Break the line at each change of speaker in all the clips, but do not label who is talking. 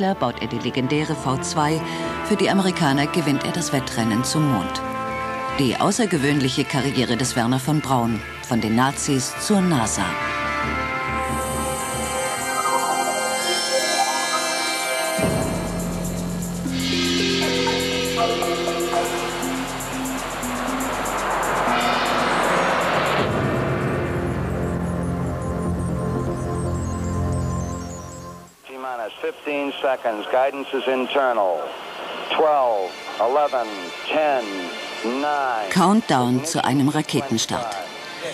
Entwickler baut er die legendäre V2, für die Amerikaner gewinnt er das Wettrennen zum Mond. Die außergewöhnliche Karriere des Werner von Braun, von den Nazis zur NASA.
Seconds. Guidance is internal. 12, 11, 10, 9.
Countdown zu einem Raketenstart.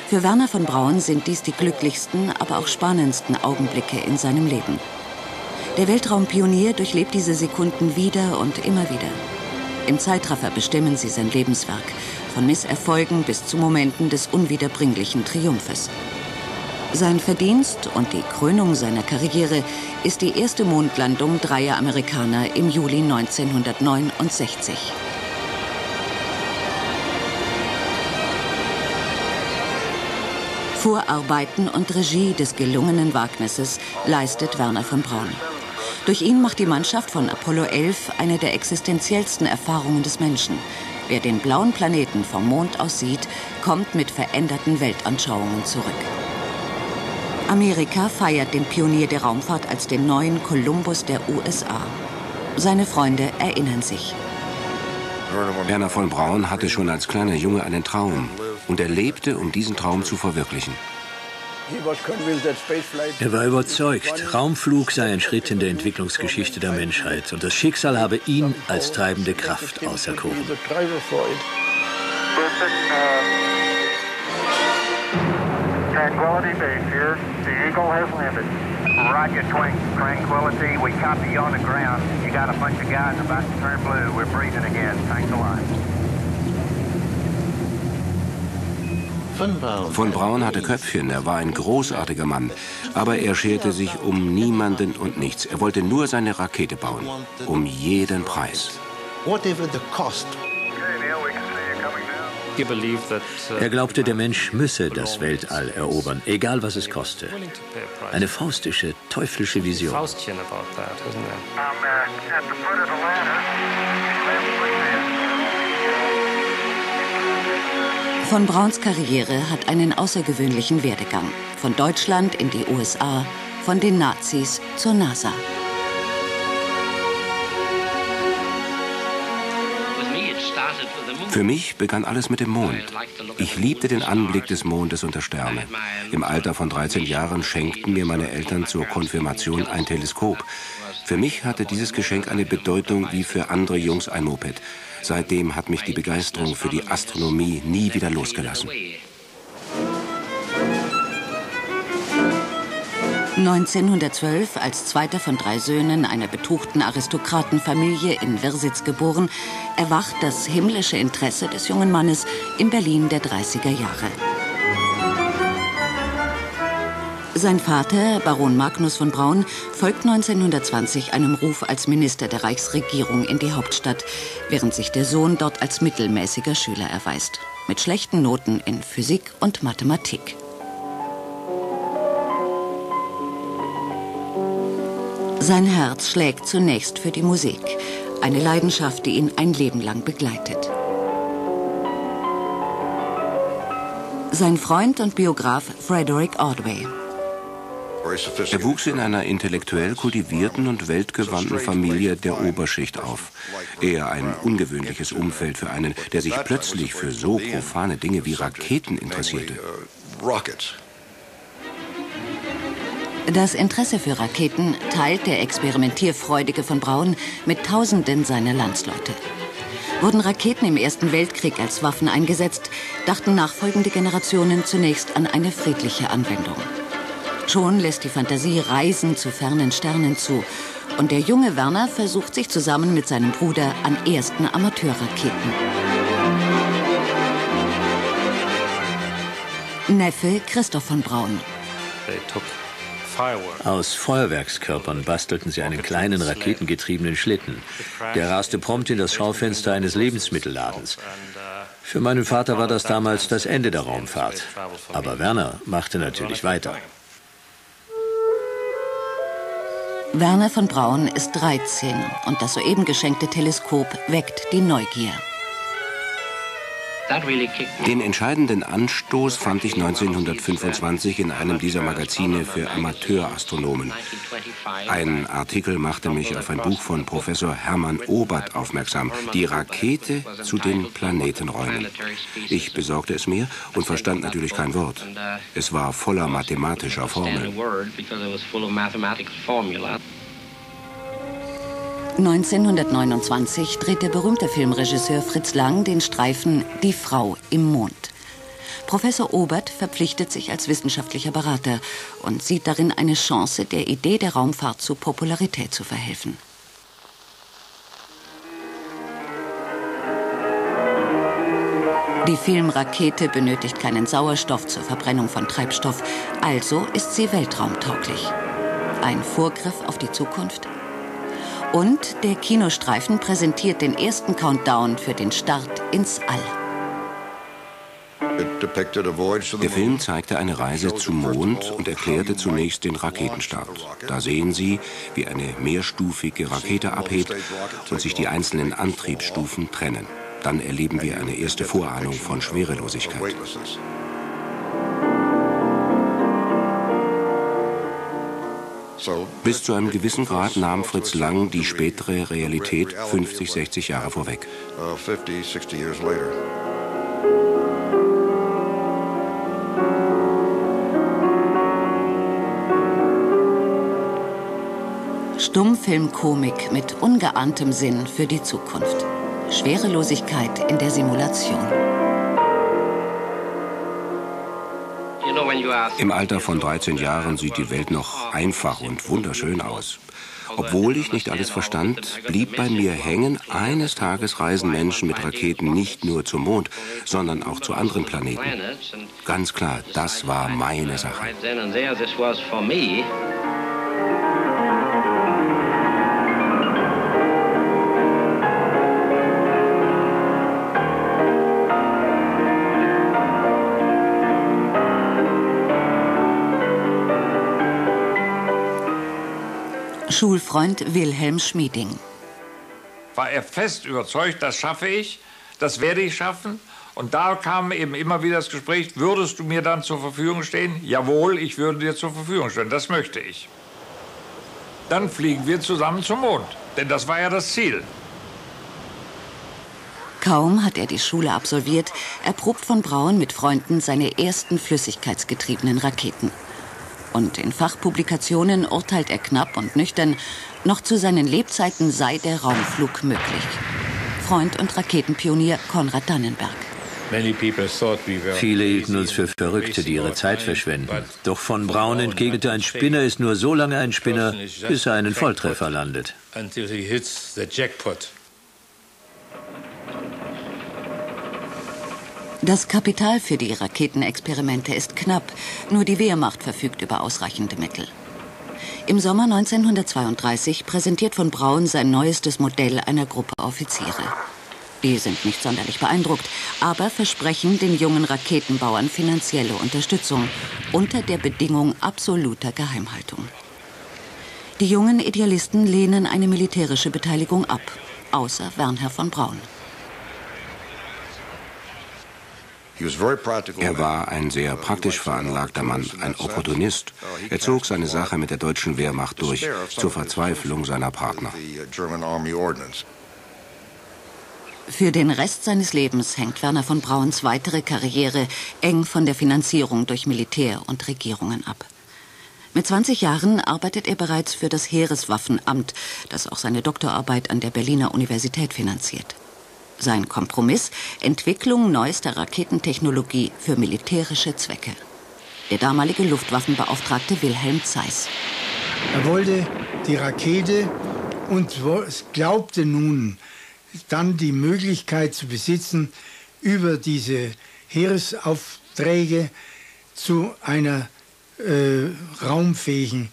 Für Werner von Braun sind dies die glücklichsten, aber auch spannendsten Augenblicke in seinem Leben. Der Weltraumpionier durchlebt diese Sekunden wieder und immer wieder. Im Zeitraffer bestimmen sie sein Lebenswerk, von Misserfolgen bis zu Momenten des unwiederbringlichen Triumphes. Sein Verdienst und die Krönung seiner Karriere ist die erste Mondlandung dreier Amerikaner im Juli 1969. Vorarbeiten und Regie des gelungenen Wagnisses leistet Werner von Braun. Durch ihn macht die Mannschaft von Apollo 11 eine der existenziellsten Erfahrungen des Menschen. Wer den blauen Planeten vom Mond aus sieht, kommt mit veränderten Weltanschauungen zurück. Amerika feiert den Pionier der Raumfahrt als den neuen Kolumbus der USA. Seine Freunde erinnern sich.
Werner von Braun hatte schon als kleiner Junge einen Traum und er lebte, um diesen Traum zu verwirklichen.
Er war überzeugt, Raumflug sei ein Schritt in der Entwicklungsgeschichte der Menschheit und das Schicksal habe ihn als treibende Kraft auserkoren. Tranquility Base here. Eagle has landed. Roger, twin, Tranquility. We copy you on the ground. You got a bunch of guys about to turn blue. We're breathing again. Thanks a lot.
Von Braun hatte Köpfchen, er war ein großartiger Mann, aber er scherte sich um niemanden und nichts. Er wollte nur seine Rakete bauen, um jeden Preis. Whatever the cost.
Uh, er glaubte, der Mensch müsse das Weltall erobern, egal was es koste. Eine faustische, teuflische Vision.
Von Brauns Karriere hat einen außergewöhnlichen Werdegang. Von Deutschland in die USA, von den Nazis zur NASA.
Für mich begann alles mit dem Mond. Ich liebte den Anblick des Mondes und der Sterne. Im Alter von 13 Jahren schenkten mir meine Eltern zur Konfirmation ein Teleskop. Für mich hatte dieses Geschenk eine Bedeutung wie für andere Jungs ein Moped. Seitdem hat mich die Begeisterung für die Astronomie nie wieder losgelassen.
1912, als zweiter von drei Söhnen einer betuchten Aristokratenfamilie in Wirsitz geboren, erwacht das himmlische Interesse des jungen Mannes im Berlin der 30er Jahre. Sein Vater, Baron Magnus von Braun, folgt 1920 einem Ruf als Minister der Reichsregierung in die Hauptstadt, während sich der Sohn dort als mittelmäßiger Schüler erweist, mit schlechten Noten in Physik und Mathematik. Sein Herz schlägt zunächst für die Musik, eine Leidenschaft, die ihn ein Leben lang begleitet. Sein Freund und Biograf Frederick Ordway.
Er wuchs in einer intellektuell kultivierten und weltgewandten Familie der Oberschicht auf. Eher ein ungewöhnliches Umfeld für einen, der sich plötzlich für so profane Dinge wie Raketen interessierte.
Das Interesse für Raketen teilt der experimentierfreudige von Braun mit Tausenden seiner Landsleute. Wurden Raketen im Ersten Weltkrieg als Waffen eingesetzt, dachten nachfolgende Generationen zunächst an eine friedliche Anwendung. Schon lässt die Fantasie Reisen zu fernen Sternen zu und der junge Werner versucht sich zusammen mit seinem Bruder an ersten Amateurraketen. Neffe Christoph von Braun.
Aus Feuerwerkskörpern bastelten sie einen kleinen raketengetriebenen Schlitten. Der raste prompt in das Schaufenster eines Lebensmittelladens. Für meinen Vater war das damals das Ende der Raumfahrt. Aber Werner machte natürlich weiter.
Werner von Braun ist 13 und das soeben geschenkte Teleskop weckt die Neugier.
Den entscheidenden Anstoß fand ich 1925 in einem dieser Magazine für Amateurastronomen. Ein Artikel machte mich auf ein Buch von Professor Hermann Obert aufmerksam, Die Rakete zu den Planetenräumen. Ich besorgte es mir und verstand natürlich kein Wort. Es war voller mathematischer Formeln.
1929 dreht der berühmte Filmregisseur Fritz Lang den Streifen Die Frau im Mond. Professor Obert verpflichtet sich als wissenschaftlicher Berater und sieht darin eine Chance, der Idee der Raumfahrt zu Popularität zu verhelfen. Die Filmrakete benötigt keinen Sauerstoff zur Verbrennung von Treibstoff, also ist sie weltraumtauglich. Ein Vorgriff auf die Zukunft? Und der Kinostreifen präsentiert den ersten Countdown für den Start ins All.
Der Film zeigte eine Reise zum Mond und erklärte zunächst den Raketenstart. Da sehen Sie, wie eine mehrstufige Rakete abhebt und sich die einzelnen Antriebsstufen trennen. Dann erleben wir eine erste Vorahnung von Schwerelosigkeit. Bis zu einem gewissen Grad nahm Fritz Lang die spätere Realität 50, 60 Jahre vorweg.
Stummfilmkomik mit ungeahntem Sinn für die Zukunft. Schwerelosigkeit in der Simulation.
Im Alter von 13 Jahren sieht die Welt noch einfach und wunderschön aus. Obwohl ich nicht alles verstand, blieb bei mir hängen, eines Tages reisen Menschen mit Raketen nicht nur zum Mond, sondern auch zu anderen Planeten. Ganz klar, das war meine Sache.
Schulfreund Wilhelm Schmieding.
War er fest überzeugt, das schaffe ich, das werde ich schaffen. Und da kam eben immer wieder das Gespräch, würdest du mir dann zur Verfügung stehen? Jawohl, ich würde dir zur Verfügung stehen, das möchte ich. Dann fliegen wir zusammen zum Mond, denn das war ja das Ziel.
Kaum hat er die Schule absolviert, erprobt von Braun mit Freunden seine ersten flüssigkeitsgetriebenen Raketen und in Fachpublikationen urteilt er knapp und nüchtern, noch zu seinen Lebzeiten sei der Raumflug möglich. Freund und Raketenpionier Konrad Dannenberg.
Viele hielten uns für Verrückte, die ihre Zeit verschwenden. Doch von Braun entgegnete ein Spinner ist nur so lange ein Spinner, bis er einen Volltreffer landet.
Das Kapital für die Raketenexperimente ist knapp, nur die Wehrmacht verfügt über ausreichende Mittel. Im Sommer 1932 präsentiert von Braun sein neuestes Modell einer Gruppe Offiziere. Die sind nicht sonderlich beeindruckt, aber versprechen den jungen Raketenbauern finanzielle Unterstützung unter der Bedingung absoluter Geheimhaltung. Die jungen Idealisten lehnen eine militärische Beteiligung ab, außer Wernher von Braun.
Er war ein sehr praktisch veranlagter Mann, ein Opportunist. Er zog seine Sache mit der deutschen Wehrmacht durch, zur Verzweiflung seiner Partner.
Für den Rest seines Lebens hängt Werner von Brauns weitere Karriere eng von der Finanzierung durch Militär und Regierungen ab. Mit 20 Jahren arbeitet er bereits für das Heereswaffenamt, das auch seine Doktorarbeit an der Berliner Universität finanziert. Sein Kompromiss Entwicklung neuester Raketentechnologie für militärische Zwecke. Der damalige Luftwaffenbeauftragte Wilhelm Zeiss.
Er wollte die Rakete und glaubte nun dann die Möglichkeit zu besitzen, über diese Heeresaufträge zu einer äh, raumfähigen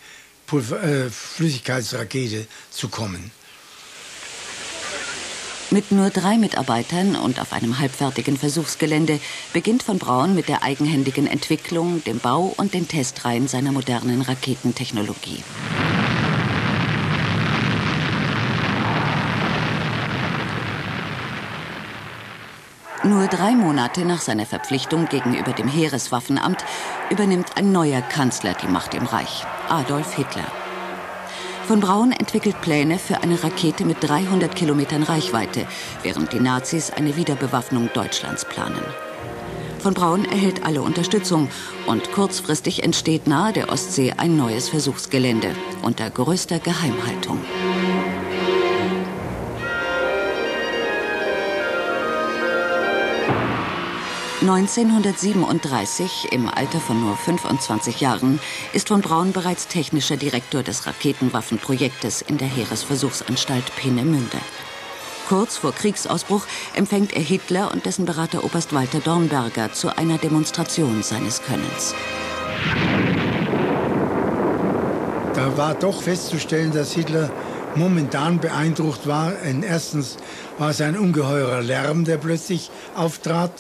Pulver, äh, Flüssigkeitsrakete zu kommen.
Mit nur drei Mitarbeitern und auf einem halbfertigen Versuchsgelände beginnt von Braun mit der eigenhändigen Entwicklung, dem Bau und den Testreihen seiner modernen Raketentechnologie. Nur drei Monate nach seiner Verpflichtung gegenüber dem Heereswaffenamt übernimmt ein neuer Kanzler die Macht im Reich, Adolf Hitler. Von Braun entwickelt Pläne für eine Rakete mit 300 Kilometern Reichweite, während die Nazis eine Wiederbewaffnung Deutschlands planen. Von Braun erhält alle Unterstützung und kurzfristig entsteht nahe der Ostsee ein neues Versuchsgelände unter größter Geheimhaltung. 1937, im Alter von nur 25 Jahren, ist von Braun bereits technischer Direktor des Raketenwaffenprojektes in der Heeresversuchsanstalt Peenemünde. Kurz vor Kriegsausbruch empfängt er Hitler und dessen Berater Oberst Walter Dornberger zu einer Demonstration seines Könnens.
Da war doch festzustellen, dass Hitler momentan beeindruckt war. Erstens war es ein ungeheurer Lärm, der plötzlich auftrat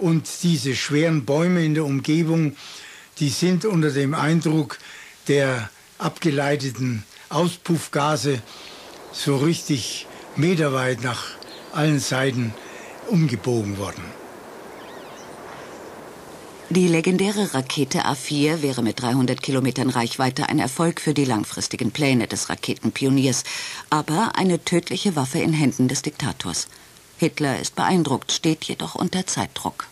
und diese schweren Bäume in der Umgebung, die sind unter dem Eindruck der abgeleiteten Auspuffgase so richtig meterweit nach allen Seiten umgebogen worden.
Die legendäre Rakete A4 wäre mit 300 Kilometern Reichweite ein Erfolg für die langfristigen Pläne des Raketenpioniers, aber eine tödliche Waffe in Händen des Diktators. Hitler ist beeindruckt, steht jedoch unter Zeitdruck.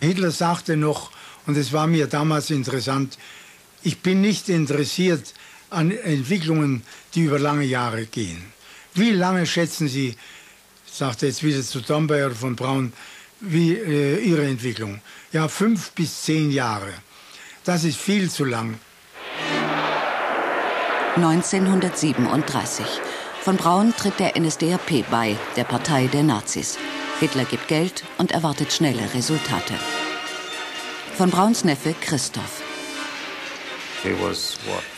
Hitler sagte noch, und es war mir damals interessant, ich bin nicht interessiert an Entwicklungen, die über lange Jahre gehen. Wie lange schätzen Sie, sagte jetzt wieder zu Domberg oder von Braun, wie äh, Ihre Entwicklung? Ja, fünf bis zehn Jahre. Das ist viel zu lang.
1937. Von Braun tritt der NSDAP bei, der Partei der Nazis. Hitler gibt Geld und erwartet schnelle Resultate. Von Brauns Neffe Christoph.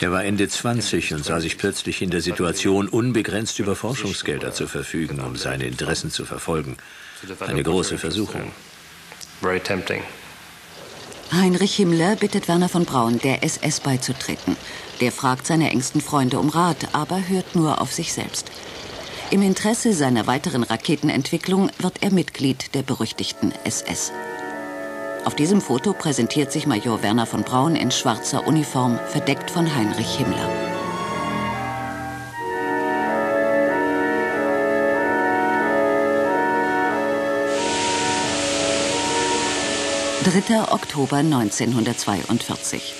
Er war Ende 20 und sah sich plötzlich in der Situation, unbegrenzt über Forschungsgelder zu verfügen, um seine Interessen zu verfolgen. Eine große Versuchung.
Heinrich Himmler bittet Werner von Braun, der SS beizutreten. Der fragt seine engsten Freunde um Rat, aber hört nur auf sich selbst. Im Interesse seiner weiteren Raketenentwicklung wird er Mitglied der berüchtigten SS. Auf diesem Foto präsentiert sich Major Werner von Braun in schwarzer Uniform, verdeckt von Heinrich Himmler. Dritter Oktober 1942.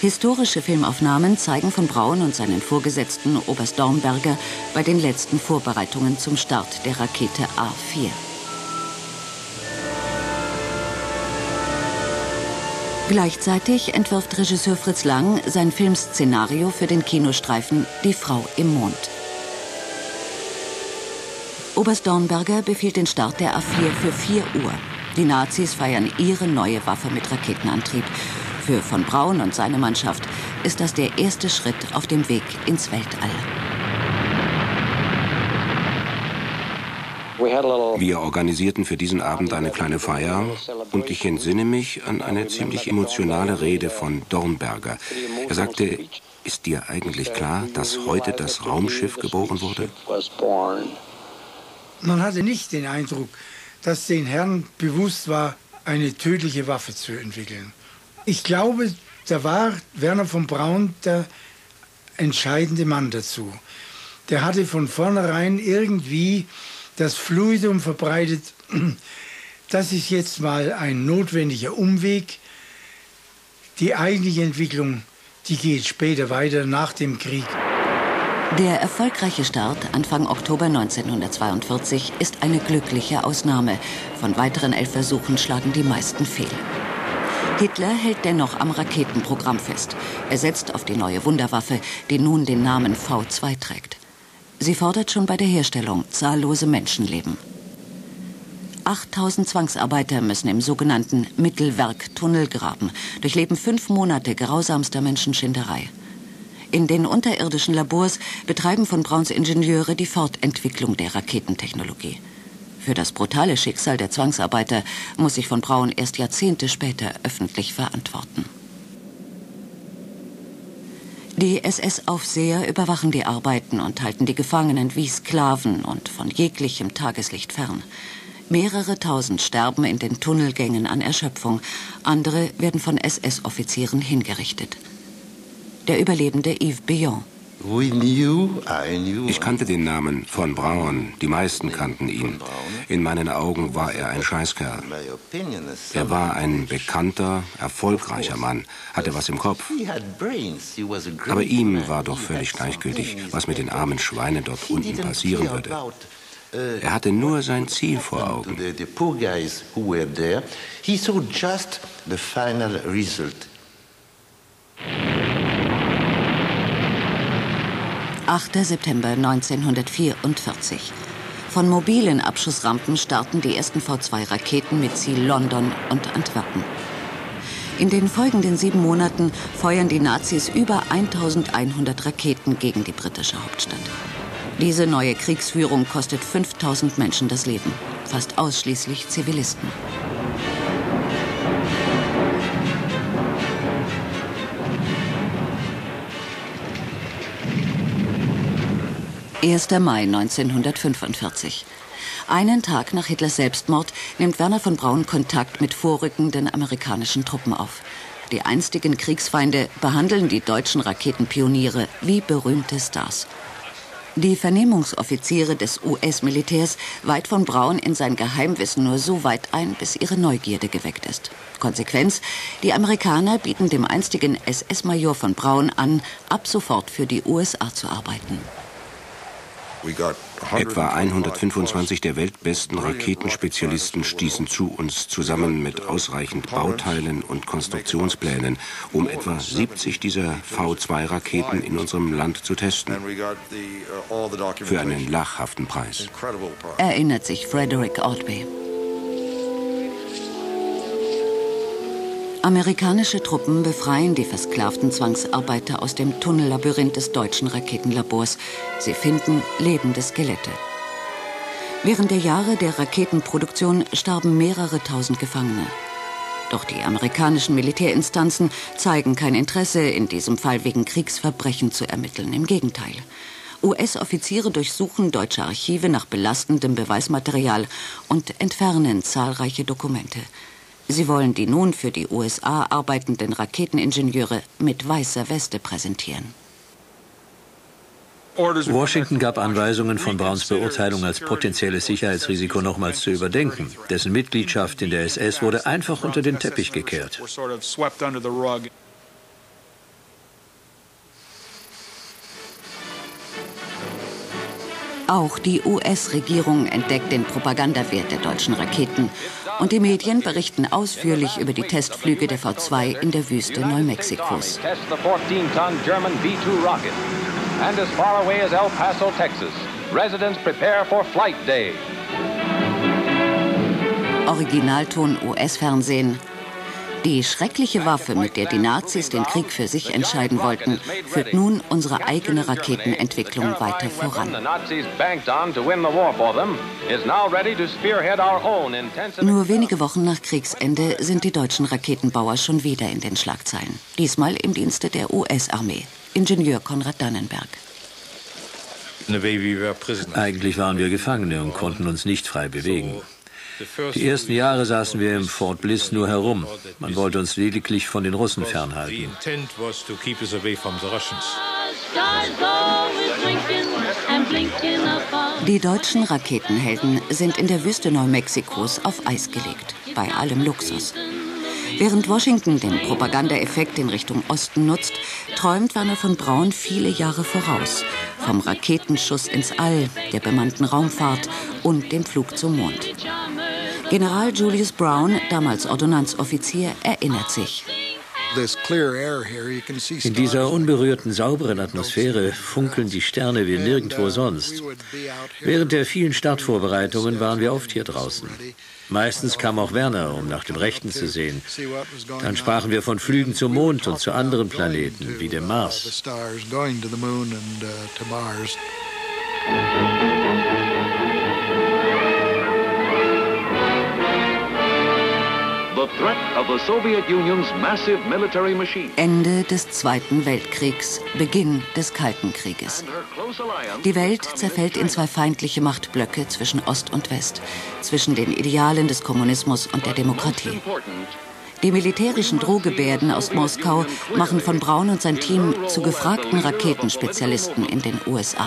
Historische Filmaufnahmen zeigen von Braun und seinen Vorgesetzten Oberst Dornberger bei den letzten Vorbereitungen zum Start der Rakete A4. Gleichzeitig entwirft Regisseur Fritz Lang sein Filmszenario für den Kinostreifen Die Frau im Mond. Oberst Dornberger befiehlt den Start der A4 für 4 Uhr. Die Nazis feiern ihre neue Waffe mit Raketenantrieb für von Braun und seine Mannschaft ist das der erste Schritt auf dem Weg ins Weltall.
Wir organisierten für diesen Abend eine kleine Feier und ich entsinne mich an eine ziemlich emotionale Rede von Dornberger. Er sagte, ist dir eigentlich klar, dass heute das Raumschiff geboren wurde?
Man hatte nicht den Eindruck, dass den Herren bewusst war, eine tödliche Waffe zu entwickeln. Ich glaube, da war Werner von Braun der entscheidende Mann dazu. Der hatte von vornherein irgendwie das Fluidum verbreitet. Das ist jetzt mal ein notwendiger Umweg. Die eigentliche Entwicklung, die geht später weiter nach dem Krieg.
Der erfolgreiche Start Anfang Oktober 1942 ist eine glückliche Ausnahme. Von weiteren elf Versuchen schlagen die meisten fehl. Hitler hält dennoch am Raketenprogramm fest. Er setzt auf die neue Wunderwaffe, die nun den Namen V2 trägt. Sie fordert schon bei der Herstellung zahllose Menschenleben. 8000 Zwangsarbeiter müssen im sogenannten Mittelwerk Tunnel graben, durchleben fünf Monate grausamster Menschenschinderei. In den unterirdischen Labors betreiben von Brauns Ingenieure die Fortentwicklung der Raketentechnologie. Für das brutale Schicksal der Zwangsarbeiter muss sich von Braun erst Jahrzehnte später öffentlich verantworten. Die SS-Aufseher überwachen die Arbeiten und halten die Gefangenen wie Sklaven und von jeglichem Tageslicht fern. Mehrere tausend sterben in den Tunnelgängen an Erschöpfung, andere werden von SS-Offizieren hingerichtet. Der Überlebende Yves Billon.
Ich kannte den Namen von Braun, die meisten kannten ihn. In meinen Augen war er ein Scheißkerl. Er war ein bekannter, erfolgreicher Mann, hatte was im Kopf. Aber ihm war doch völlig gleichgültig, was mit den armen Schweinen dort unten passieren würde. Er hatte nur sein Ziel vor Augen.
8. September 1944. Von mobilen Abschussrampen starten die ersten V2-Raketen mit Ziel London und Antwerpen. In den folgenden sieben Monaten feuern die Nazis über 1100 Raketen gegen die britische Hauptstadt. Diese neue Kriegsführung kostet 5000 Menschen das Leben, fast ausschließlich Zivilisten. 1. Mai 1945. Einen Tag nach Hitlers Selbstmord nimmt Werner von Braun Kontakt mit vorrückenden amerikanischen Truppen auf. Die einstigen Kriegsfeinde behandeln die deutschen Raketenpioniere wie berühmte Stars. Die Vernehmungsoffiziere des US-Militärs weiht von Braun in sein Geheimwissen nur so weit ein, bis ihre Neugierde geweckt ist. Konsequenz, die Amerikaner bieten dem einstigen SS-Major von Braun an, ab sofort für die USA zu arbeiten.
Etwa 125 der weltbesten Raketenspezialisten stießen zu uns zusammen mit ausreichend Bauteilen und Konstruktionsplänen, um etwa 70 dieser V2-Raketen in unserem Land zu testen. Für einen lachhaften Preis.
Erinnert sich Frederick Aldby. Amerikanische Truppen befreien die versklavten Zwangsarbeiter aus dem Tunnellabyrinth des deutschen Raketenlabors. Sie finden lebende Skelette. Während der Jahre der Raketenproduktion starben mehrere tausend Gefangene. Doch die amerikanischen Militärinstanzen zeigen kein Interesse, in diesem Fall wegen Kriegsverbrechen zu ermitteln. Im Gegenteil. US-Offiziere durchsuchen deutsche Archive nach belastendem Beweismaterial und entfernen zahlreiche Dokumente. Sie wollen die nun für die USA arbeitenden Raketeningenieure mit weißer Weste präsentieren.
Washington gab Anweisungen, von Browns Beurteilung als potenzielles Sicherheitsrisiko nochmals zu überdenken. Dessen Mitgliedschaft in der SS wurde einfach unter den Teppich gekehrt.
Auch die US-Regierung entdeckt den Propagandawert der deutschen Raketen und die Medien berichten ausführlich über die Testflüge der V2 in der Wüste Neumexikos. Originalton US-Fernsehen die schreckliche Waffe, mit der die Nazis den Krieg für sich entscheiden wollten, führt nun unsere eigene Raketenentwicklung weiter voran. Nur wenige Wochen nach Kriegsende sind die deutschen Raketenbauer schon wieder in den Schlagzeilen. Diesmal im Dienste der US-Armee. Ingenieur Konrad Dannenberg.
Eigentlich waren wir Gefangene und konnten uns nicht frei bewegen. Die ersten Jahre saßen wir im Fort Bliss nur herum. Man wollte uns lediglich von den Russen fernhalten.
Die deutschen Raketenhelden sind in der Wüste Neumexikos auf Eis gelegt, bei allem Luxus. Während Washington den Propagandaeffekt in Richtung Osten nutzt, träumt Werner von Braun viele Jahre voraus. Vom Raketenschuss ins All, der bemannten Raumfahrt und dem Flug zum Mond. General Julius Brown, damals Ordonnanzoffizier, erinnert sich.
In dieser unberührten, sauberen Atmosphäre funkeln die Sterne wie nirgendwo sonst. Während der vielen Startvorbereitungen waren wir oft hier draußen. Meistens kam auch Werner, um nach dem Rechten zu sehen. Dann sprachen wir von Flügen zum Mond und zu anderen Planeten, wie dem Mars.
Ende des Zweiten Weltkriegs, Beginn des Kalten Krieges. Die Welt zerfällt in zwei feindliche Machtblöcke zwischen Ost und West, zwischen den Idealen des Kommunismus und der Demokratie. Die militärischen Drohgebärden aus Moskau machen von Braun und sein Team zu gefragten Raketenspezialisten in den USA.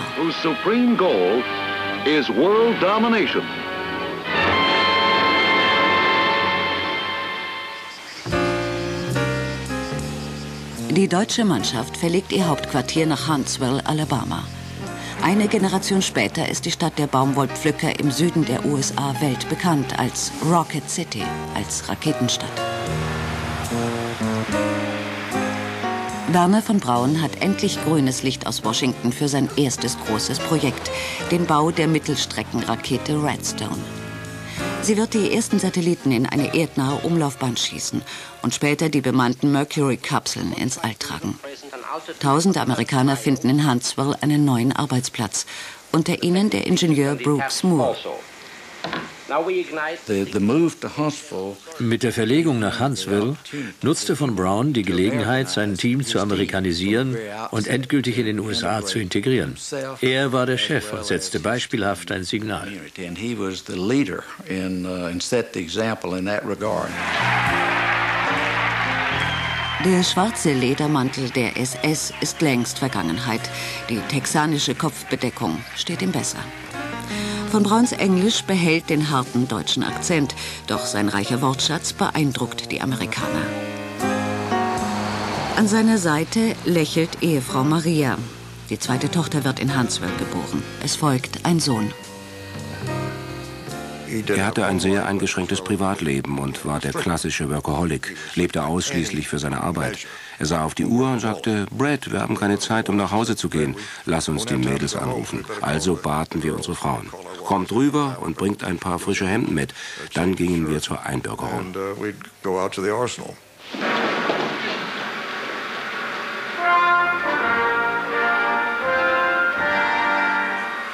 Die deutsche Mannschaft verlegt ihr Hauptquartier nach Huntsville, Alabama. Eine Generation später ist die Stadt der Baumwollpflücker im Süden der USA weltbekannt als Rocket City, als Raketenstadt. Werner von Braun hat endlich grünes Licht aus Washington für sein erstes großes Projekt, den Bau der Mittelstreckenrakete Redstone. Sie wird die ersten Satelliten in eine erdnahe Umlaufbahn schießen und später die bemannten Mercury-Kapseln ins All tragen. Tausende Amerikaner finden in Huntsville einen neuen Arbeitsplatz, unter ihnen der Ingenieur Brooks Moore.
Mit der Verlegung nach Huntsville nutzte von Brown die Gelegenheit, sein Team zu amerikanisieren und endgültig in den USA zu integrieren. Er war der Chef und setzte beispielhaft ein Signal.
Der schwarze Ledermantel der SS ist längst Vergangenheit. Die texanische Kopfbedeckung steht ihm besser. Von Brauns Englisch behält den harten deutschen Akzent, doch sein reicher Wortschatz beeindruckt die Amerikaner. An seiner Seite lächelt Ehefrau Maria. Die zweite Tochter wird in Huntsville geboren. Es folgt ein Sohn.
Er hatte ein sehr eingeschränktes Privatleben und war der klassische Workaholic, lebte ausschließlich für seine Arbeit. Er sah auf die Uhr und sagte, Brad, wir haben keine Zeit, um nach Hause zu gehen. Lass uns die Mädels anrufen. Also baten wir unsere Frauen. Kommt rüber und bringt ein paar frische Hemden mit. Dann gingen wir zur Einbürgerung.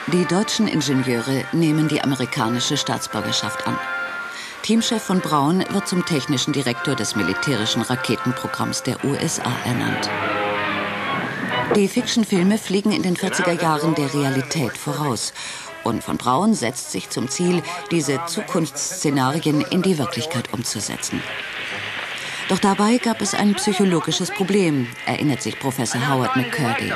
Die deutschen Ingenieure nehmen die amerikanische Staatsbürgerschaft an. Teamchef von Braun wird zum technischen Direktor des militärischen Raketenprogramms der USA ernannt. Die Fictionfilme fliegen in den 40er Jahren der Realität voraus. Und von Braun setzt sich zum Ziel, diese Zukunftsszenarien in die Wirklichkeit umzusetzen. Doch dabei gab es ein psychologisches Problem, erinnert sich Professor Howard McCurdy.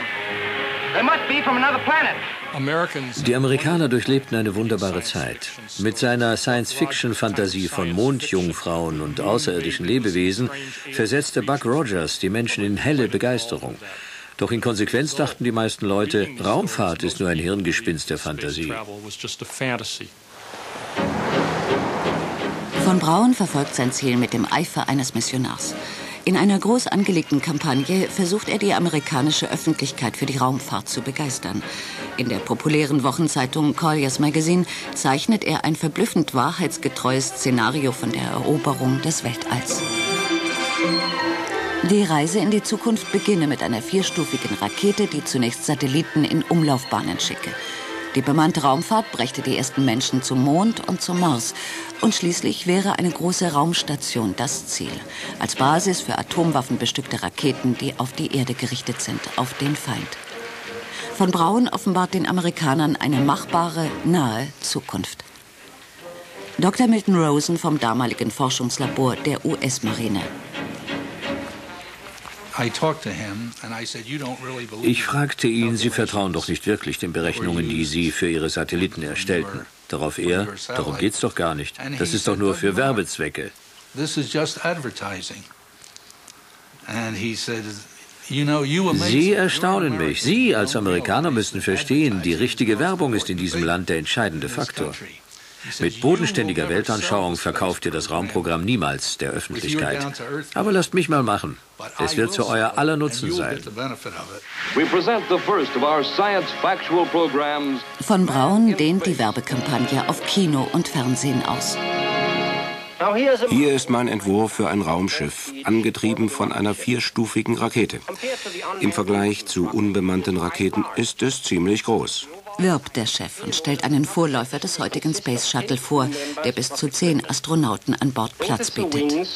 Die Amerikaner durchlebten eine wunderbare Zeit. Mit seiner Science-Fiction-Fantasie von Mondjungfrauen und außerirdischen Lebewesen versetzte Buck Rogers die Menschen in helle Begeisterung. Doch in Konsequenz dachten die meisten Leute, Raumfahrt ist nur ein Hirngespinst der Fantasie.
Von Braun verfolgt sein Ziel mit dem Eifer eines Missionars. In einer groß angelegten Kampagne versucht er die amerikanische Öffentlichkeit für die Raumfahrt zu begeistern. In der populären Wochenzeitung Collier's Magazine zeichnet er ein verblüffend wahrheitsgetreues Szenario von der Eroberung des Weltalls. Die Reise in die Zukunft beginne mit einer vierstufigen Rakete, die zunächst Satelliten in Umlaufbahnen schicke. Die bemannte Raumfahrt brächte die ersten Menschen zum Mond und zum Mars. Und schließlich wäre eine große Raumstation das Ziel. Als Basis für atomwaffenbestückte Raketen, die auf die Erde gerichtet sind, auf den Feind. Von Braun offenbart den Amerikanern eine machbare, nahe Zukunft. Dr. Milton Rosen vom damaligen Forschungslabor der US-Marine.
Ich fragte ihn, Sie vertrauen doch nicht wirklich den Berechnungen, die Sie für Ihre Satelliten erstellten. Darauf er, darum geht's doch gar nicht. Das ist doch nur für Werbezwecke. Sie erstaunen mich. Sie als Amerikaner müssen verstehen, die richtige Werbung ist in diesem Land der entscheidende Faktor. Mit bodenständiger Weltanschauung verkauft ihr das Raumprogramm niemals der Öffentlichkeit. Aber lasst mich mal machen. Es wird zu euer aller Nutzen sein.
Von Braun dehnt die Werbekampagne auf Kino und Fernsehen aus.
Hier ist mein Entwurf für ein Raumschiff, angetrieben von einer vierstufigen Rakete. Im Vergleich zu unbemannten Raketen ist es ziemlich groß.
Wirbt der Chef und stellt einen Vorläufer des heutigen Space Shuttle vor, der bis zu zehn Astronauten an Bord Platz bietet.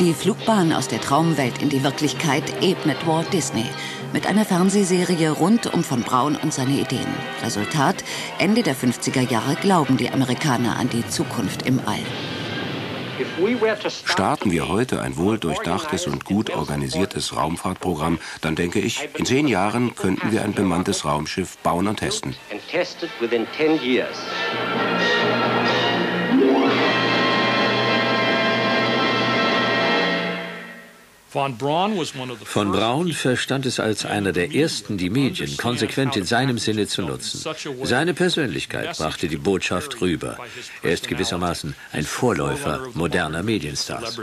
Die Flugbahn aus der Traumwelt in die Wirklichkeit ebnet Walt Disney mit einer Fernsehserie rund um von Braun und seine Ideen. Resultat, Ende der 50er Jahre glauben die Amerikaner an die Zukunft im All.
Starten wir heute ein wohl durchdachtes und gut organisiertes Raumfahrtprogramm, dann denke ich, in zehn Jahren könnten wir ein bemanntes Raumschiff bauen und testen.
Von Braun verstand es als einer der ersten, die Medien konsequent in seinem Sinne zu nutzen. Seine Persönlichkeit brachte die Botschaft rüber. Er ist gewissermaßen ein Vorläufer moderner Medienstars.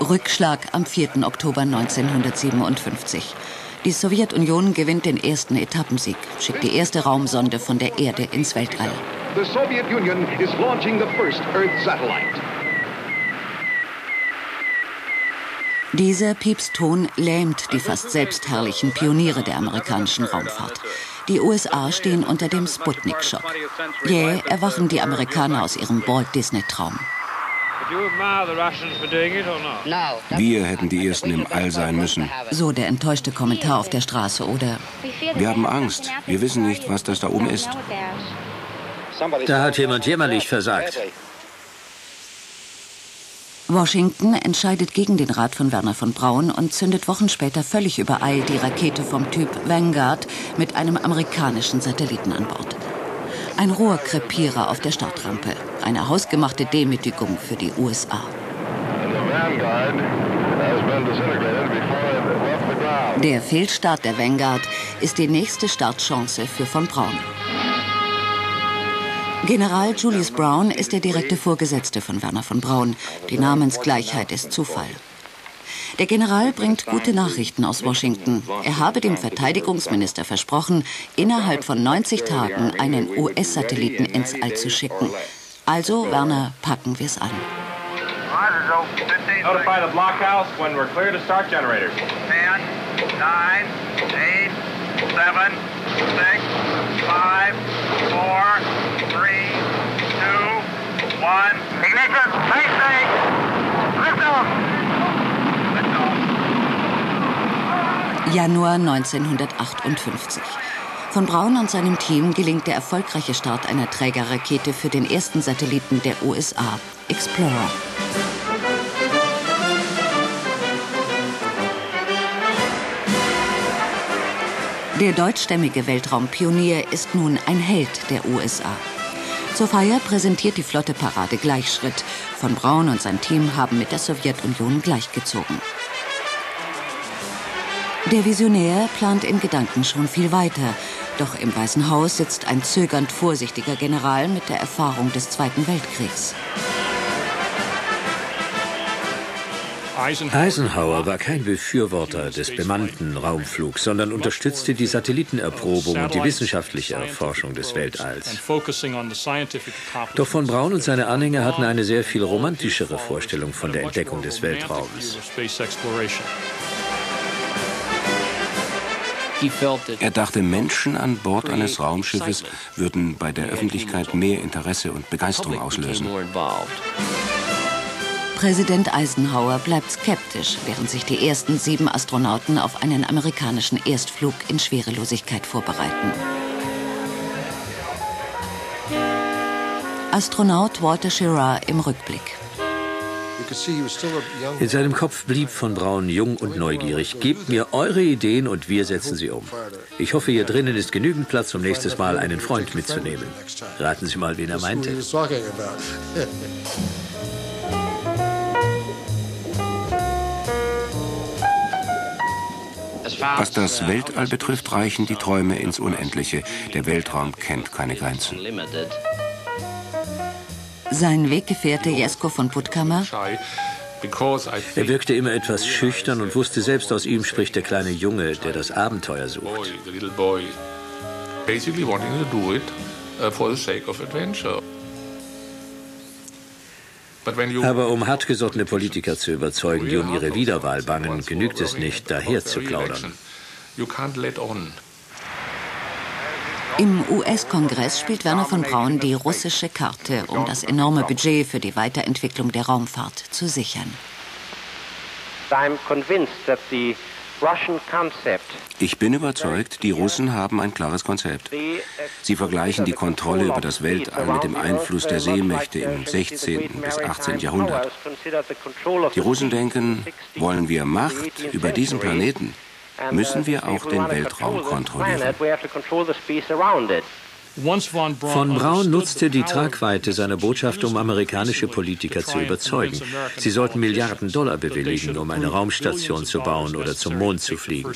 Rückschlag am 4. Oktober 1957. Die Sowjetunion gewinnt den ersten Etappensieg, schickt die erste Raumsonde von der Erde ins Weltall. The Soviet Union is launching the first Earth satellite. Dieser Piepston lähmt die fast selbstherrlichen Pioniere der amerikanischen Raumfahrt. Die USA stehen unter dem Sputnik-Schock. Jäh erwachen die Amerikaner aus ihrem Walt Disney-Traum.
Wir hätten die Ersten im All sein müssen.
So der enttäuschte Kommentar auf der Straße, oder?
Wir haben Angst. Wir wissen nicht, was das da oben ist.
Da hat jemand jämmerlich versagt.
Washington entscheidet gegen den Rat von Werner von Braun und zündet Wochen später völlig übereilt die Rakete vom Typ Vanguard mit einem amerikanischen Satelliten an Bord. Ein Rohrkrepierer auf der Startrampe. Eine hausgemachte Demütigung für die USA. Der Fehlstart der Vanguard ist die nächste Startchance für von Braun. General Julius Brown ist der direkte Vorgesetzte von Werner von Braun. Die Namensgleichheit ist Zufall. Der General bringt gute Nachrichten aus Washington. Er habe dem Verteidigungsminister versprochen, innerhalb von 90 Tagen einen US-Satelliten ins All zu schicken. Also, Werner, packen wir's an. Notify the blockhouse when we're clear to start generators. 10, 9, 8, 7, 6, 5, 4, 3, 2, 1. Ignition, Mayday, lift off. Januar 1958. Von Braun und seinem Team gelingt der erfolgreiche Start einer Trägerrakete für den ersten Satelliten der USA, Explorer. Der deutschstämmige Weltraumpionier ist nun ein Held der USA. Zur Feier präsentiert die Flotte Parade Gleichschritt. Von Braun und sein Team haben mit der Sowjetunion gleichgezogen. Der Visionär plant in Gedanken schon viel weiter. Doch im Weißen Haus sitzt ein zögernd vorsichtiger General mit der Erfahrung des Zweiten Weltkriegs.
Eisenhower war kein Befürworter des bemannten Raumflugs, sondern unterstützte die Satellitenerprobung und die wissenschaftliche Erforschung des Weltalls. Doch von Braun und seine Anhänger hatten eine sehr viel romantischere Vorstellung von der Entdeckung des Weltraums.
Er dachte, Menschen an Bord eines Raumschiffes würden bei der Öffentlichkeit mehr Interesse und Begeisterung auslösen.
Präsident Eisenhower bleibt skeptisch, während sich die ersten sieben Astronauten auf einen amerikanischen Erstflug in Schwerelosigkeit vorbereiten. Astronaut Walter Schirra im Rückblick.
In seinem Kopf blieb von Braun jung und neugierig. Gebt mir eure Ideen und wir setzen sie um. Ich hoffe, hier drinnen ist genügend Platz, um nächstes Mal einen Freund mitzunehmen. Raten Sie mal, wen er meinte.
Was das Weltall betrifft, reichen die Träume ins Unendliche. Der Weltraum kennt keine Grenzen.
Sein Weggefährte Jesko von Puttkammer?
Er wirkte immer etwas schüchtern und wusste selbst, aus ihm spricht der kleine Junge, der das Abenteuer sucht. Aber um hartgesottene Politiker zu überzeugen, die um ihre Wiederwahl bangen, genügt es nicht, daher zu plaudern.
Im US-Kongress spielt Werner von Braun die russische Karte, um das enorme Budget für die Weiterentwicklung der Raumfahrt zu sichern. I'm convinced that the
ich bin überzeugt, die Russen haben ein klares Konzept. Sie vergleichen die Kontrolle über das Weltall mit dem Einfluss der Seemächte im 16. bis 18. Jahrhundert. Die Russen denken, wollen wir Macht über diesen Planeten, müssen wir auch den Weltraum kontrollieren.
Von Braun nutzte die Tragweite seiner Botschaft, um amerikanische Politiker zu überzeugen. Sie sollten Milliarden Dollar bewilligen, um eine Raumstation zu bauen oder zum Mond zu fliegen.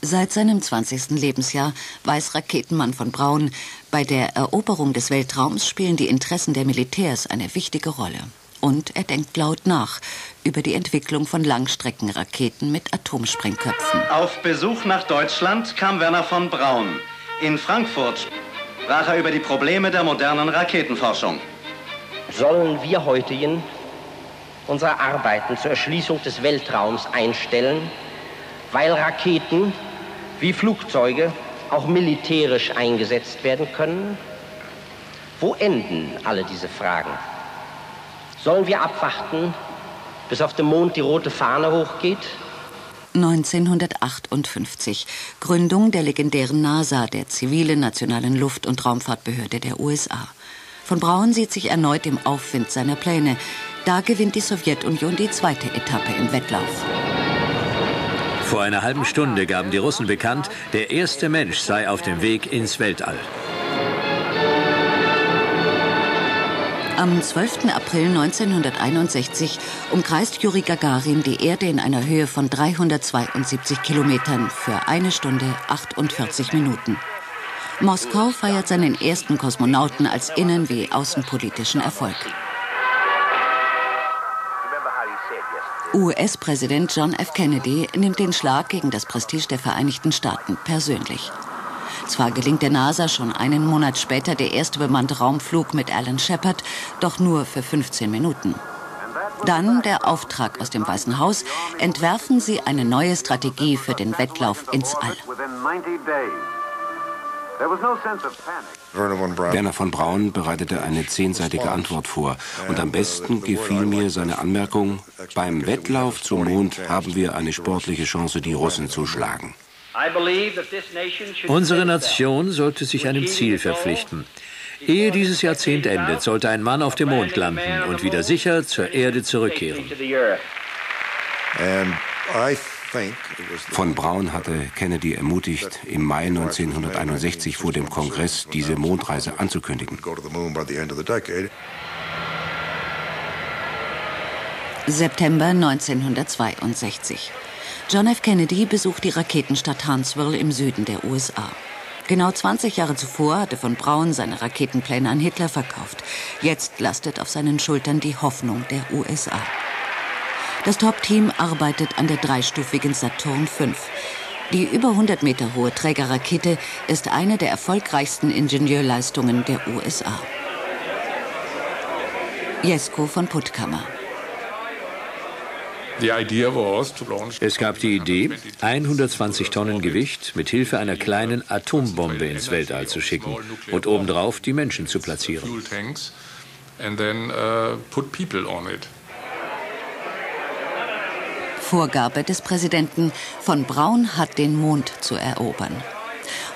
Seit seinem 20. Lebensjahr weiß Raketenmann von Braun, bei der Eroberung des Weltraums spielen die Interessen der Militärs eine wichtige Rolle. Und er denkt laut nach über die Entwicklung von Langstreckenraketen mit Atomsprengköpfen.
Auf Besuch nach Deutschland kam Werner von Braun. In Frankfurt sprach er über die Probleme der modernen Raketenforschung.
Sollen wir heutigen unsere Arbeiten zur Erschließung des Weltraums einstellen, weil Raketen wie Flugzeuge auch militärisch eingesetzt werden können? Wo enden alle diese Fragen? Sollen wir abwarten, bis auf dem Mond die rote Fahne hochgeht?
1958. Gründung der legendären NASA, der zivilen nationalen Luft- und Raumfahrtbehörde der USA. Von Braun sieht sich erneut im Aufwind seiner Pläne. Da gewinnt die Sowjetunion die zweite Etappe im Wettlauf.
Vor einer halben Stunde gaben die Russen bekannt, der erste Mensch sei auf dem Weg ins Weltall.
Am 12. April 1961 umkreist Juri Gagarin die Erde in einer Höhe von 372 Kilometern für eine Stunde 48 Minuten. Moskau feiert seinen ersten Kosmonauten als innen- wie außenpolitischen Erfolg. US-Präsident John F. Kennedy nimmt den Schlag gegen das Prestige der Vereinigten Staaten persönlich. Zwar gelingt der NASA schon einen Monat später der erste bemannte Raumflug mit Alan Shepard, doch nur für 15 Minuten. Dann der Auftrag aus dem Weißen Haus, entwerfen sie eine neue Strategie für den Wettlauf ins All.
Werner von Braun bereitete eine zehnseitige Antwort vor. Und am besten gefiel mir seine Anmerkung, beim Wettlauf zum Mond haben wir eine sportliche Chance, die Russen zu schlagen.
Unsere Nation sollte sich einem Ziel verpflichten. Ehe dieses Jahrzehnt endet, sollte ein Mann auf dem Mond landen und wieder sicher zur Erde zurückkehren.
Von Braun hatte Kennedy ermutigt, im Mai 1961 vor dem Kongress diese Mondreise anzukündigen.
September 1962. John F. Kennedy besucht die Raketenstadt Huntsville im Süden der USA. Genau 20 Jahre zuvor hatte von Braun seine Raketenpläne an Hitler verkauft. Jetzt lastet auf seinen Schultern die Hoffnung der USA. Das Top-Team arbeitet an der dreistufigen Saturn V. Die über 100 Meter hohe Trägerrakete ist eine der erfolgreichsten Ingenieurleistungen der USA. Jesko von Puttkammer.
Es gab die Idee, 120 Tonnen Gewicht mit Hilfe einer kleinen Atombombe ins Weltall zu schicken und obendrauf die Menschen zu platzieren. Uh,
Vorgabe des Präsidenten, von Braun hat den Mond zu erobern.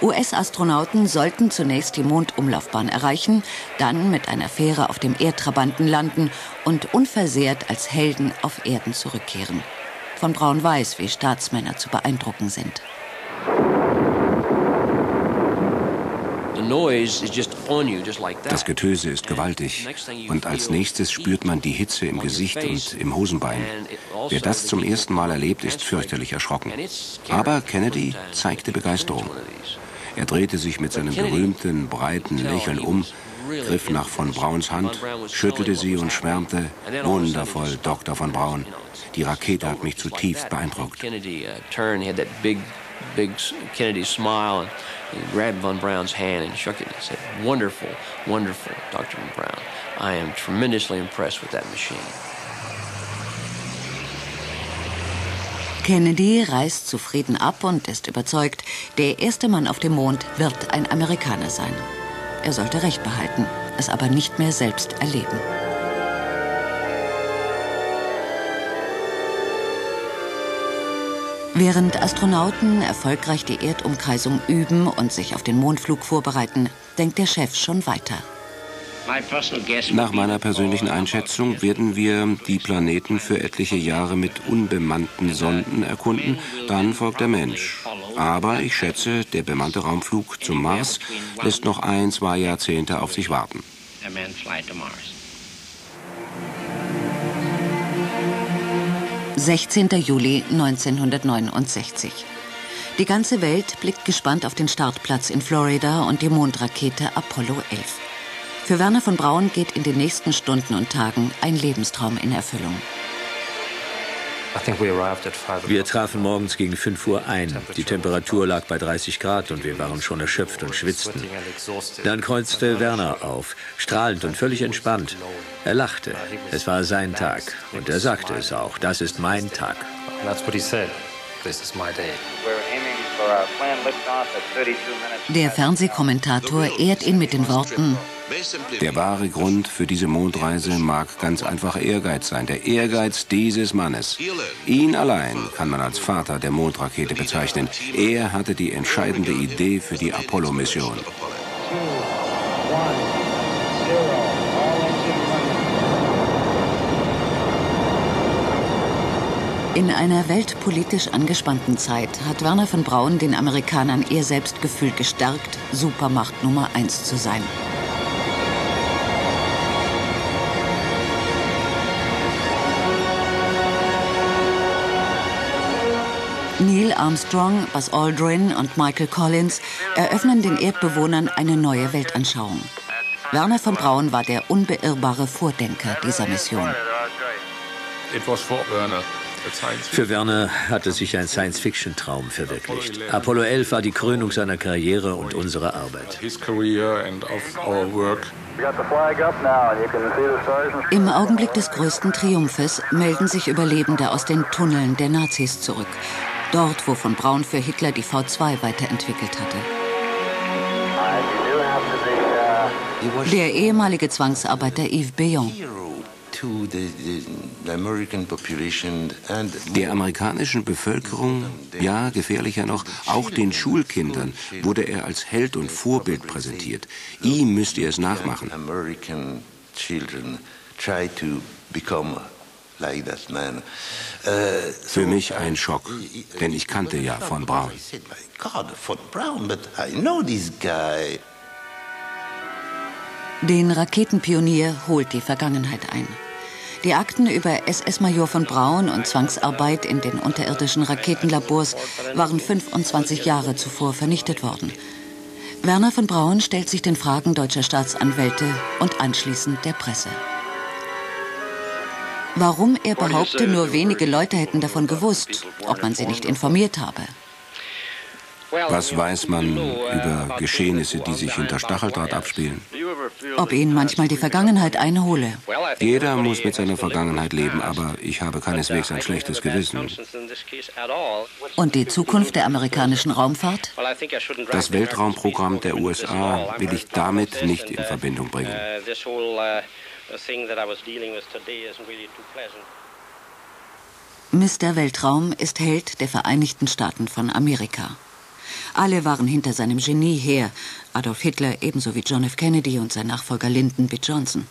US-Astronauten sollten zunächst die Mondumlaufbahn erreichen, dann mit einer Fähre auf dem Erdtrabanten landen und unversehrt als Helden auf Erden zurückkehren. Von Braun weiß, wie Staatsmänner zu beeindrucken sind.
Das Getöse ist gewaltig und als nächstes spürt man die Hitze im Gesicht und im Hosenbein. Wer das zum ersten Mal erlebt, ist fürchterlich erschrocken. Aber Kennedy zeigte Begeisterung. Er drehte sich mit seinem berühmten, breiten Lächeln um, griff nach von Brauns Hand, schüttelte sie und schwärmte, wundervoll, Dr. von Braun. Die Rakete hat mich zutiefst beeindruckt.
big Kennedy smile and he grabbed von Braun's hand and shook it and said, "Wonderful, wonderful, Dr. von Braun. I am tremendously impressed with that machine."
Kennedy reist zufrieden ab und ist überzeugt, der erste Mann auf dem Mond wird ein Amerikaner sein. Er sollte Recht behalten, es aber nicht mehr selbst erleben. Während Astronauten erfolgreich die Erdumkreisung üben und sich auf den Mondflug vorbereiten, denkt der Chef schon weiter.
Nach meiner persönlichen Einschätzung werden wir die Planeten für etliche Jahre mit unbemannten Sonden erkunden, dann folgt der Mensch. Aber ich schätze, der bemannte Raumflug zum Mars lässt noch ein, zwei Jahrzehnte auf sich warten.
16. Juli 1969. Die ganze Welt blickt gespannt auf den Startplatz in Florida und die Mondrakete Apollo 11. Für Werner von Braun geht in den nächsten Stunden und Tagen ein Lebenstraum in Erfüllung.
Wir trafen morgens gegen 5 Uhr ein. Die Temperatur lag bei 30 Grad und wir waren schon erschöpft und schwitzten. Dann kreuzte Werner auf, strahlend und völlig entspannt. Er lachte. Es war sein Tag. Und er sagte es auch. Das ist mein Tag.
Der Fernsehkommentator ehrt ihn mit den Worten,
der wahre Grund für diese Mondreise mag ganz einfach Ehrgeiz sein. Der Ehrgeiz dieses Mannes. Ihn allein kann man als Vater der Mondrakete bezeichnen. Er hatte die entscheidende Idee für die Apollo-Mission.
In einer weltpolitisch angespannten Zeit hat Werner von Braun den Amerikanern ihr Selbstgefühl gestärkt, Supermacht Nummer eins zu sein. Neil Armstrong, Buzz Aldrin und Michael Collins eröffnen den Erdbewohnern eine neue Weltanschauung. Werner von Braun war der unbeirrbare Vordenker dieser Mission.
Für Werner hatte sich ein Science-Fiction-Traum verwirklicht. Apollo 11 war die Krönung seiner Karriere und unserer Arbeit.
Im Augenblick des größten Triumphes melden sich Überlebende aus den Tunneln der Nazis zurück. Dort, wo von Braun für Hitler die V2 weiterentwickelt hatte. Der ehemalige Zwangsarbeiter Yves Beyon.
Der amerikanischen Bevölkerung, ja gefährlicher noch, auch den Schulkindern, wurde er als Held und Vorbild präsentiert. Ihm müsst ihr es nachmachen. Für mich ein Schock, denn ich kannte ja von Braun.
Den Raketenpionier holt die Vergangenheit ein. Die Akten über SS-Major von Braun und Zwangsarbeit in den unterirdischen Raketenlabors waren 25 Jahre zuvor vernichtet worden. Werner von Braun stellt sich den Fragen deutscher Staatsanwälte und anschließend der Presse. Warum er behaupte, nur wenige Leute hätten davon gewusst, ob man sie nicht informiert habe.
Was weiß man über Geschehnisse, die sich hinter Stacheldraht abspielen?
Ob ihn manchmal die Vergangenheit einhole.
Jeder muss mit seiner Vergangenheit leben, aber ich habe keineswegs ein schlechtes Gewissen.
Und die Zukunft der amerikanischen Raumfahrt?
Das Weltraumprogramm der USA will ich damit nicht in Verbindung bringen.
Mr. Weltraum ist Held der Vereinigten Staaten von Amerika. Alle waren hinter seinem Genie her, Adolf Hitler ebenso wie John F. Kennedy und sein Nachfolger Lyndon B. Johnson.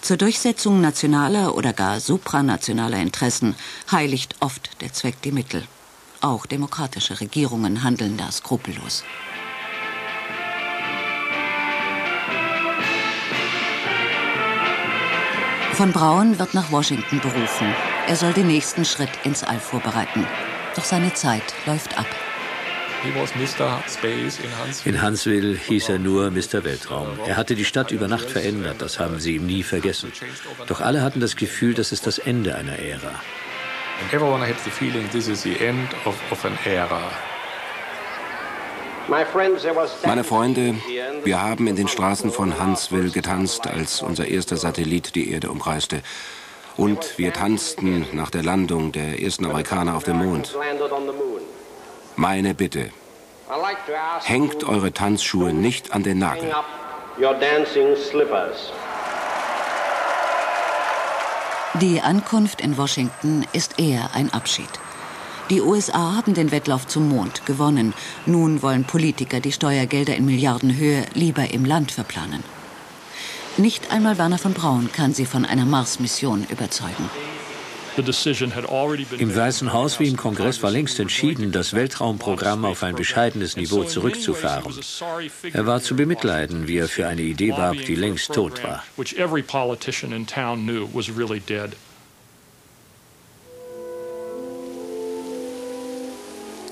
Zur Durchsetzung nationaler oder gar supranationaler Interessen heiligt oft der Zweck die Mittel. Auch demokratische Regierungen handeln da skrupellos. Von Braun wird nach Washington berufen. Er soll den nächsten Schritt ins All vorbereiten. Doch seine Zeit läuft ab.
In Huntsville hieß er nur Mr. Weltraum. Er hatte die Stadt über Nacht verändert, das haben sie ihm nie vergessen. Doch alle hatten das Gefühl, das ist das Ende einer Ära.
And everyone had the feeling this is the end of, of an era.
Meine Freunde, wir haben in den Straßen von Huntsville getanzt, als unser erster Satellit die Erde umkreiste. Und wir tanzten nach der Landung der ersten Amerikaner auf dem Mond. Meine Bitte, hängt eure Tanzschuhe nicht an den Nagel.
Die Ankunft in Washington ist eher ein Abschied. Die USA haben den Wettlauf zum Mond gewonnen. Nun wollen Politiker die Steuergelder in Milliardenhöhe lieber im Land verplanen. Nicht einmal Werner von Braun kann sie von einer Mars-Mission überzeugen.
Im Weißen Haus wie im Kongress war längst entschieden, das Weltraumprogramm auf ein bescheidenes Niveau zurückzufahren. Er war zu bemitleiden, wie er für eine Idee warb, die längst tot war.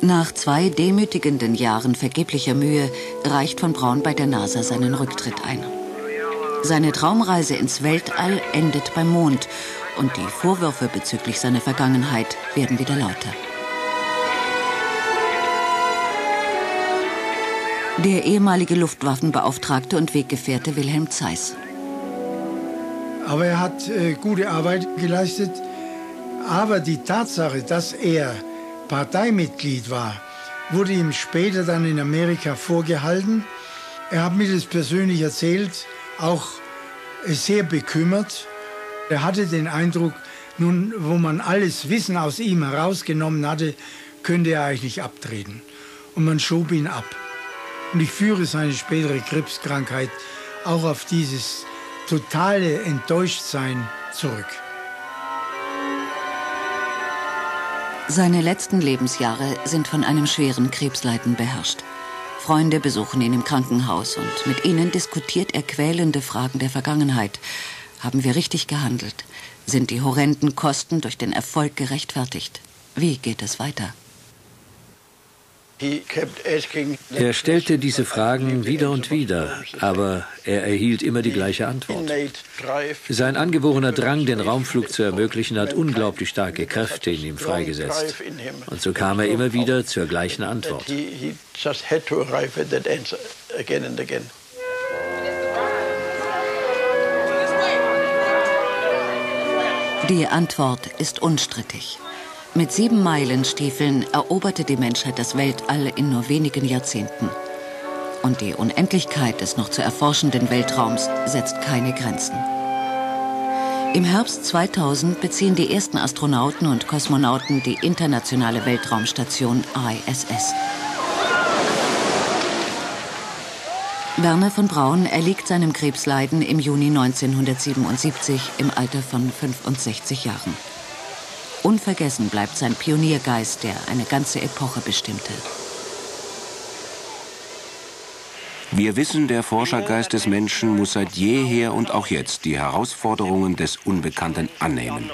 Nach zwei demütigenden Jahren vergeblicher Mühe reicht von Braun bei der NASA seinen Rücktritt ein. Seine Traumreise ins Weltall endet beim Mond und die Vorwürfe bezüglich seiner Vergangenheit werden wieder lauter. Der ehemalige Luftwaffenbeauftragte und Weggefährte Wilhelm Zeiss.
Aber er hat äh, gute Arbeit geleistet. Aber die Tatsache, dass er Parteimitglied war, wurde ihm später dann in Amerika vorgehalten. Er hat mir das persönlich erzählt, auch sehr bekümmert. Er hatte den Eindruck, nun, wo man alles Wissen aus ihm herausgenommen hatte, könnte er eigentlich abtreten. Und man schob ihn ab. Und ich führe seine spätere Krebskrankheit auch auf dieses totale Enttäuschtsein zurück.
Seine letzten Lebensjahre sind von einem schweren Krebsleiden beherrscht. Freunde besuchen ihn im Krankenhaus und mit ihnen diskutiert er quälende Fragen der Vergangenheit. Haben wir richtig gehandelt? Sind die horrenden Kosten durch den Erfolg gerechtfertigt? Wie geht es weiter?
Er stellte diese Fragen wieder und wieder, aber er erhielt immer die gleiche Antwort. Sein angeborener Drang, den Raumflug zu ermöglichen, hat unglaublich starke Kräfte in ihm freigesetzt. Und so kam er immer wieder zur gleichen Antwort.
Die Antwort ist unstrittig. Mit sieben Meilenstiefeln eroberte die Menschheit das Weltall in nur wenigen Jahrzehnten. Und die Unendlichkeit des noch zu erforschenden Weltraums setzt keine Grenzen. Im Herbst 2000 beziehen die ersten Astronauten und Kosmonauten die internationale Weltraumstation ISS. Werner von Braun erliegt seinem Krebsleiden im Juni 1977 im Alter von 65 Jahren. Unvergessen bleibt sein Pioniergeist, der eine ganze Epoche bestimmte.
Wir wissen, der Forschergeist des Menschen muss seit jeher und auch jetzt die Herausforderungen des Unbekannten annehmen.